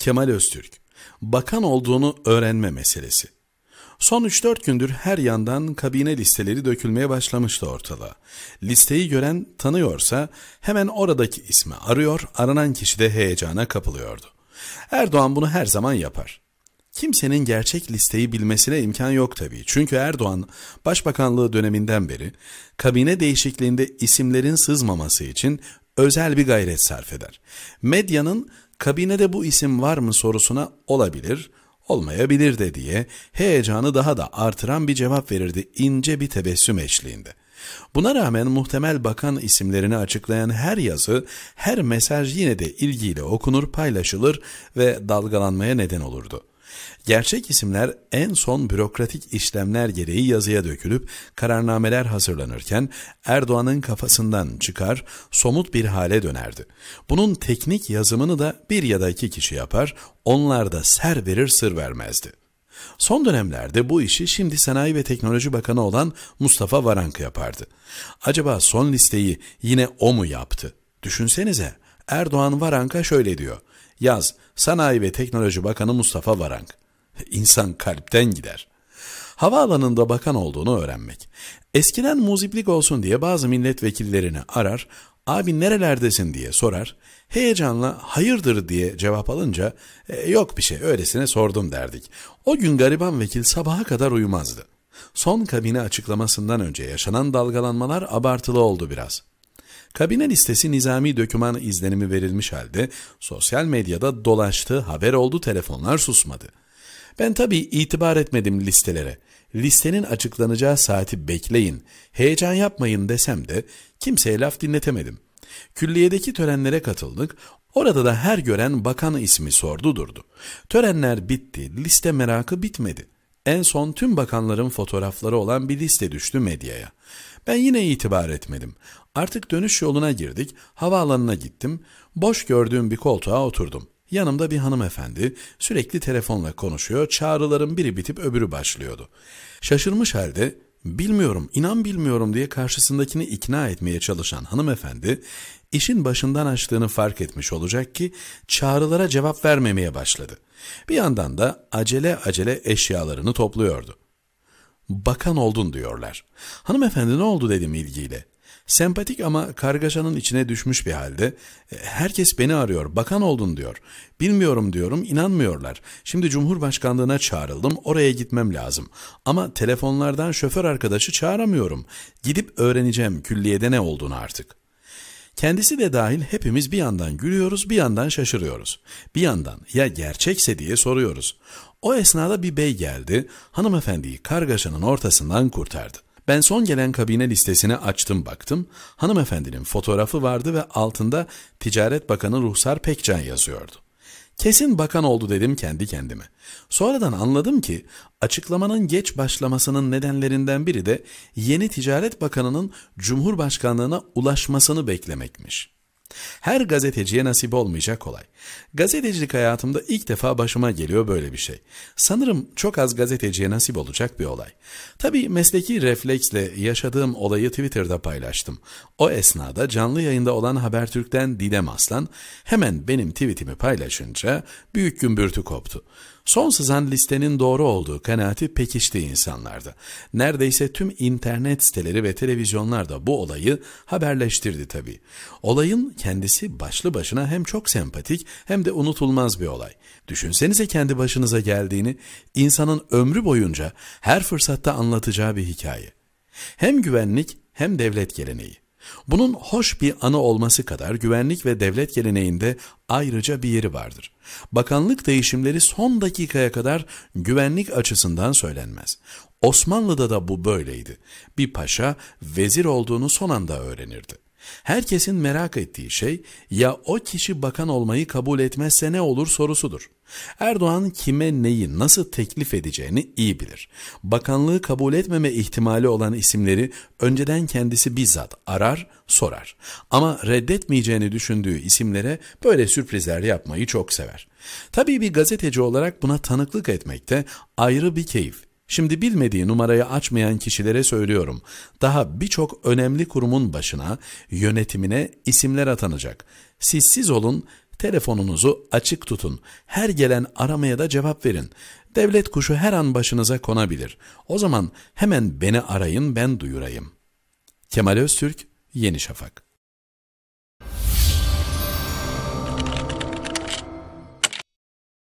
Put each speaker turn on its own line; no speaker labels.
Kemal Öztürk. Bakan olduğunu öğrenme meselesi. Son 3-4 gündür her yandan kabine listeleri dökülmeye başlamıştı ortalığa. Listeyi gören tanıyorsa hemen oradaki ismi arıyor, aranan kişi de heyecana kapılıyordu. Erdoğan bunu her zaman yapar. Kimsenin gerçek listeyi bilmesine imkan yok tabii. Çünkü Erdoğan başbakanlığı döneminden beri kabine değişikliğinde isimlerin sızmaması için özel bir gayret sarf eder. Medyanın kabinede bu isim var mı sorusuna olabilir, olmayabilir de diye heyecanı daha da artıran bir cevap verirdi ince bir tebessüm eşliğinde. Buna rağmen muhtemel bakan isimlerini açıklayan her yazı, her mesaj yine de ilgiyle okunur, paylaşılır ve dalgalanmaya neden olurdu. Gerçek isimler en son bürokratik işlemler gereği yazıya dökülüp kararnameler hazırlanırken Erdoğan'ın kafasından çıkar, somut bir hale dönerdi. Bunun teknik yazımını da bir ya da iki kişi yapar, onlar da ser verir sır vermezdi. Son dönemlerde bu işi şimdi Sanayi ve Teknoloji Bakanı olan Mustafa Varank yapardı. Acaba son listeyi yine o mu yaptı? Düşünsenize Erdoğan Varank'a şöyle diyor. Yaz Sanayi ve Teknoloji Bakanı Mustafa Varank. İnsan kalpten gider. Havaalanında bakan olduğunu öğrenmek. Eskiden muziplik olsun diye bazı milletvekillerini arar, abi nerelerdesin diye sorar, heyecanla hayırdır diye cevap alınca e, yok bir şey öylesine sordum derdik. O gün gariban vekil sabaha kadar uyumazdı. Son kabine açıklamasından önce yaşanan dalgalanmalar abartılı oldu biraz. Kabine listesi nizami döküman izlenimi verilmiş halde sosyal medyada dolaştı, haber oldu, telefonlar susmadı. Ben tabii itibar etmedim listelere. Listenin açıklanacağı saati bekleyin, heyecan yapmayın desem de kimseye laf dinletemedim. Külliyedeki törenlere katıldık, orada da her gören bakan ismi sordu durdu. Törenler bitti, liste merakı bitmedi. En son tüm bakanların fotoğrafları olan bir liste düştü medyaya. Ben yine itibar etmedim. Artık dönüş yoluna girdik, havaalanına gittim, boş gördüğüm bir koltuğa oturdum. Yanımda bir hanımefendi sürekli telefonla konuşuyor, çağrıların biri bitip öbürü başlıyordu. Şaşırmış halde bilmiyorum, inan bilmiyorum diye karşısındakini ikna etmeye çalışan hanımefendi işin başından açtığını fark etmiş olacak ki çağrılara cevap vermemeye başladı. Bir yandan da acele acele eşyalarını topluyordu. Bakan oldun diyorlar. Hanımefendi ne oldu dedim ilgiyle. Sempatik ama kargaşanın içine düşmüş bir halde e, herkes beni arıyor, bakan oldun diyor. Bilmiyorum diyorum, inanmıyorlar. Şimdi Cumhurbaşkanlığına çağrıldım, oraya gitmem lazım. Ama telefonlardan şoför arkadaşı çağıramıyorum. Gidip öğreneceğim külliyede ne olduğunu artık. Kendisi de dahil hepimiz bir yandan gülüyoruz, bir yandan şaşırıyoruz. Bir yandan ya gerçekse diye soruyoruz. O esnada bir bey geldi, hanımefendiyi kargaşanın ortasından kurtardı. Ben son gelen kabine listesini açtım baktım. Hanımefendinin fotoğrafı vardı ve altında Ticaret Bakanı Ruhsar Pekcan yazıyordu. Kesin bakan oldu dedim kendi kendime. Sonradan anladım ki açıklamanın geç başlamasının nedenlerinden biri de yeni Ticaret Bakanı'nın Cumhurbaşkanlığına ulaşmasını beklemekmiş. Her gazeteciye nasip olmayacak olay. Gazetecilik hayatımda ilk defa başıma geliyor böyle bir şey. Sanırım çok az gazeteciye nasip olacak bir olay. Tabii mesleki refleksle yaşadığım olayı Twitter'da paylaştım. O esnada canlı yayında olan Habertürk'ten Didem Aslan hemen benim tweetimi paylaşınca büyük gümbürtü koptu. Son sızan listenin doğru olduğu kanaati pekişti insanlarda. Neredeyse tüm internet siteleri ve televizyonlar da bu olayı haberleştirdi tabii. Olayın kendisi başlı başına hem çok sempatik hem de unutulmaz bir olay. Düşünsenize kendi başınıza geldiğini, insanın ömrü boyunca her fırsatta anlatacağı bir hikaye. Hem güvenlik hem devlet geleneği. Bunun hoş bir anı olması kadar güvenlik ve devlet geleneğinde ayrıca bir yeri vardır. Bakanlık değişimleri son dakikaya kadar güvenlik açısından söylenmez. Osmanlı'da da bu böyleydi. Bir paşa vezir olduğunu son anda öğrenirdi. Herkesin merak ettiği şey ya o kişi bakan olmayı kabul etmezse ne olur sorusudur. Erdoğan kime neyi nasıl teklif edeceğini iyi bilir. Bakanlığı kabul etmeme ihtimali olan isimleri önceden kendisi bizzat arar, sorar. Ama reddetmeyeceğini düşündüğü isimlere böyle sürprizler yapmayı çok sever. Tabii bir gazeteci olarak buna tanıklık etmekte ayrı bir keyif. Şimdi bilmediği numarayı açmayan kişilere söylüyorum. Daha birçok önemli kurumun başına, yönetimine isimler atanacak. Siz olun, Telefonunuzu açık tutun. Her gelen aramaya da cevap verin. Devlet kuşu her an başınıza konabilir. O zaman hemen beni arayın ben duyurayım. Kemal Öztürk, Yeni Şafak